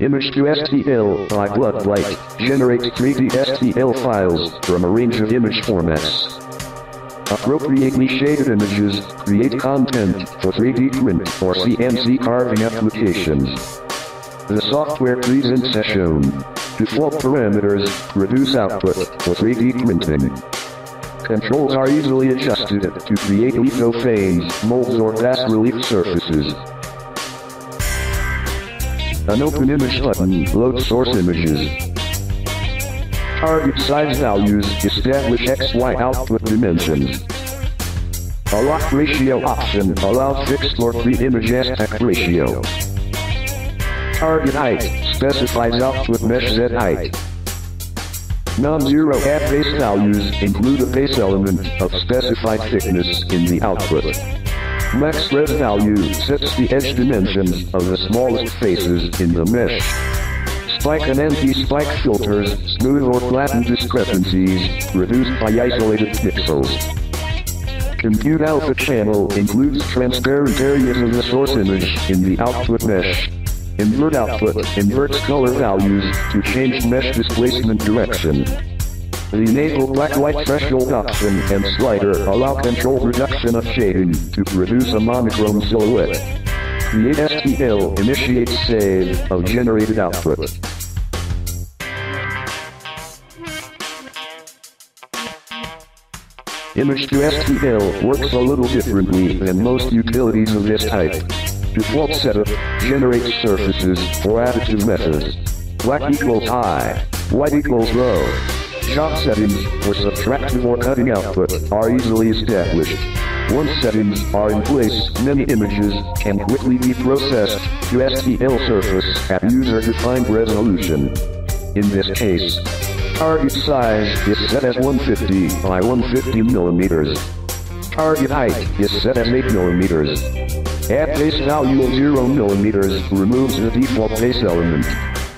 Image to STL by Bloodlight generates 3D STL files from a range of image formats. Appropriately shaded images create content for 3D print or CNC carving applications. The software presents as shown. Default parameters reduce output for 3D printing. Controls are easily adjusted to create lithophanes, molds or bas relief surfaces. An open image button loads source images. Target size values establish XY output dimensions. A lock ratio option allows fixed or free image aspect ratio. Target height specifies output mesh Z height. Non-zero Add base values include a base element of specified thickness in the output. Max res value sets the edge dimensions of the smallest faces in the mesh. Spike and anti-spike filters smooth or flatten discrepancies reduced by isolated pixels. Compute alpha channel includes transparent areas of the source image in the output mesh. Invert output inverts color values to change mesh displacement direction. The enable black-white threshold option and slider allow control reduction of shading to produce a monochrome silhouette. Create STL initiates save of generated output. Image to STL works a little differently than most utilities of this type. Default setup generates surfaces for additive methods. Black equals high, white equals low. Job settings for subtractive or cutting output are easily established. Once settings are in place, many images can quickly be processed to STL surface at user-defined resolution. In this case, target size is set as 150 by 150 millimeters. Target height is set as 8 millimeters. Add base value of 0 millimeters removes the default base element.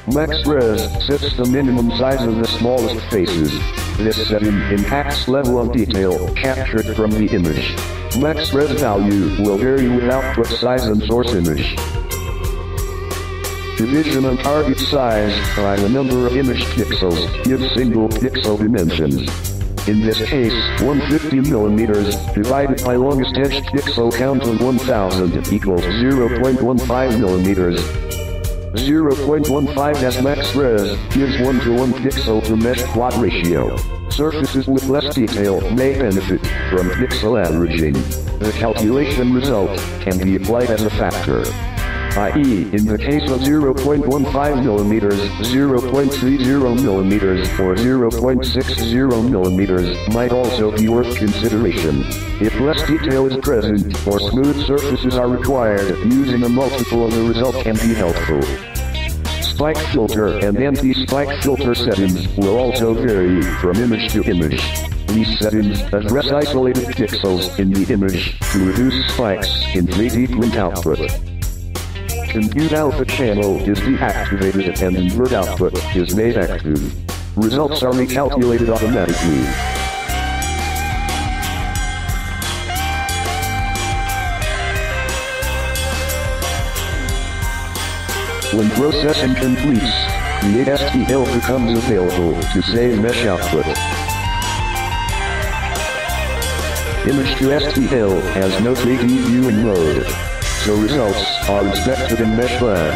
Max res sets the minimum size of the smallest faces. This setting impacts level of detail captured from the image. Max res value will vary with output size and source image. Division of target size by the number of image pixels gives single pixel dimensions. In this case, 150 millimeters divided by longest edge pixel count of 1000 equals 0.15 millimeters. 0.15 as max res gives 1 to 1 pixel to mesh quad ratio. Surfaces with less detail may benefit from pixel averaging. The calculation result can be applied as a factor i.e. in the case of 0.15 millimeters, 0.30 millimeters, or 0.60 millimeters might also be worth consideration. If less detail is present, or smooth surfaces are required, using a multiple of the result can be helpful. Spike filter and anti-spike filter settings will also vary from image to image. These settings address isolated pixels in the image to reduce spikes in 3D print output. Compute alpha channel is deactivated and invert output is made active. Results are recalculated automatically. When processing completes, Create STL becomes available to save mesh output. Image to STL has no 3D viewing mode so results are expected in MeshLab.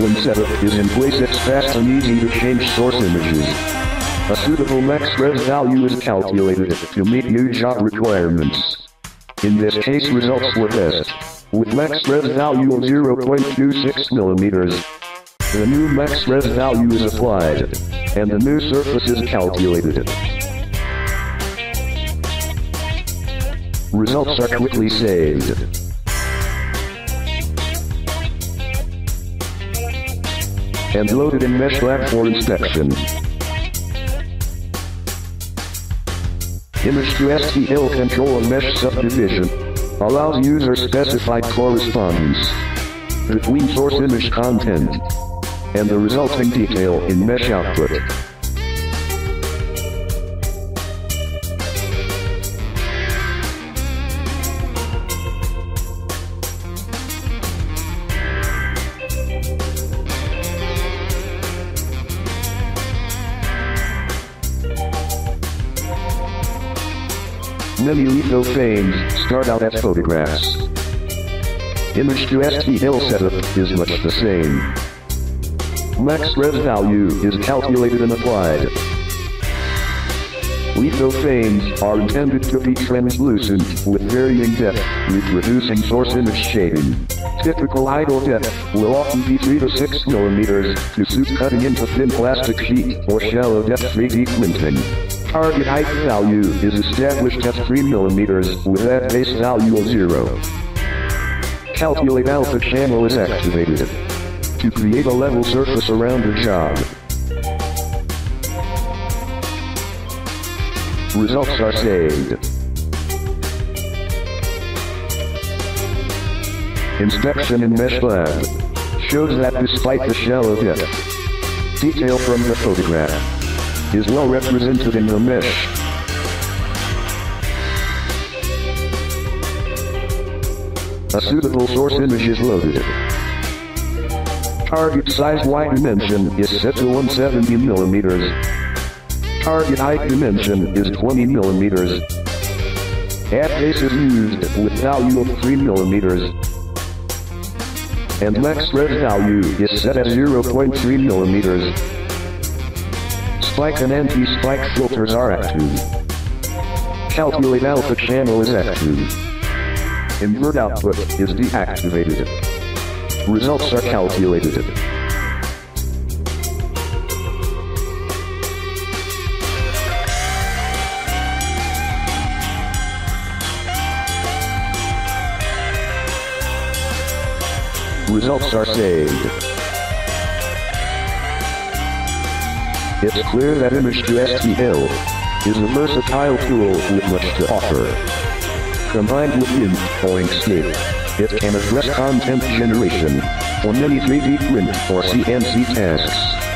When setup is in place it's fast and easy to change source images. A suitable max res value is calculated to meet new job requirements. In this case results were best with max res value of 0.26 millimeters. The new max res value is applied, and the new surface is calculated. Results are quickly saved. And loaded in MeshLab for inspection. Image to STL control mesh subdivision allows user specified correspondence between source image content. and the resulting detail in mesh output. Many lithophanes start out as photographs. Image to STL setup is much the same. Max res value is calculated and applied. Lithophanes are intended to be translucent with varying depth, reproducing source image shading. Typical idle depth will often be 3 to 6 millimeters to suit cutting into thin plastic sheet or shallow depth 3D printing. Target height value is established at 3 millimeters with that base value of 0. Calculate alpha channel is activated to create a level surface around the job. Results are saved. Inspection in MeshLab shows that despite the shallow depth, detail from the photograph is well represented in the mesh. A suitable source image is loaded. Target size Y dimension is set to 170 millimeters. Target height dimension is 20 millimeters. Add base is used with value of 3 millimeters. And max res value is set at 0.3 millimeters. Spike and anti-spike filters are active. Calculate alpha channel is active. Invert output is deactivated. Results are calculated. Results are saved. It's clear that Image to STL is a versatile tool with much to offer. Combined with INT or Inkscape, it can address content generation for many 3D print or CNC tasks.